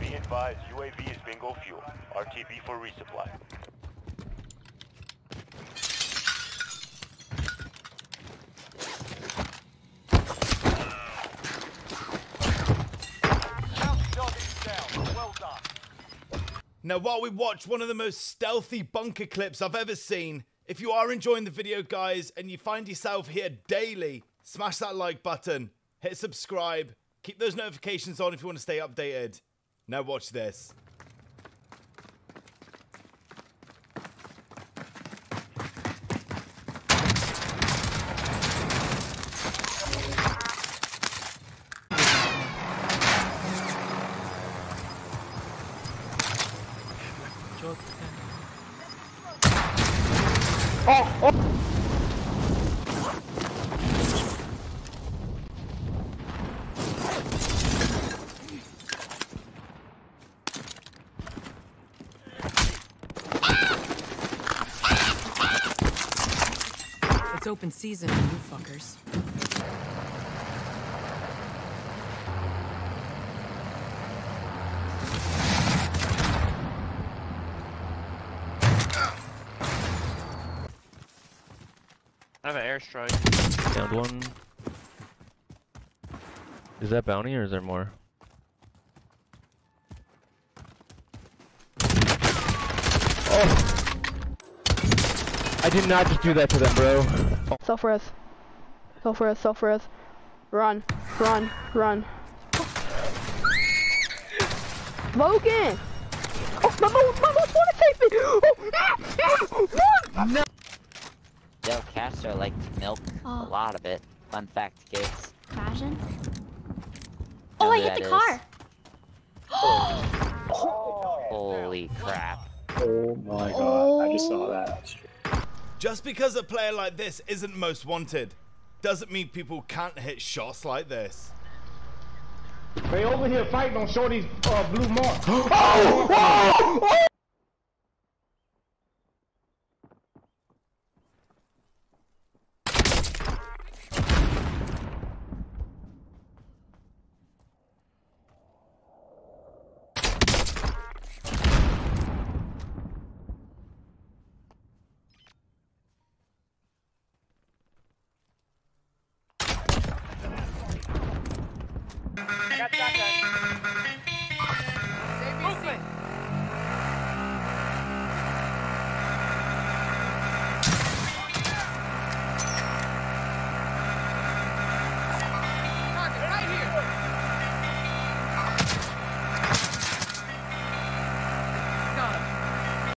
Be advised, UAV is bingo fuel. RTB for resupply. Now, while we watch one of the most stealthy bunker clips I've ever seen, if you are enjoying the video, guys, and you find yourself here daily, smash that like button, hit subscribe, keep those notifications on if you want to stay updated. Now, watch this. It's open season on you fuckers. I have an airstrike. Downed one. Is that bounty or is there more? Oh! I did not just do that to them, bro. Self-res. Self-res, self-res. Run, run, run. Logan! Oh, my mouse, my mouse wanna take me! Oh, ah, ah, run! Yo, Castro liked milk Oh. a lot of it. Fun fact, kids. Crashing? Oh, I hit the is? car. Holy crap. Oh my god, I just saw that. Just because a player like this isn't most wanted, doesn't mean people can't hit shots like this. They over here fighting on Shorty's uh, blue mark. I got shotgun.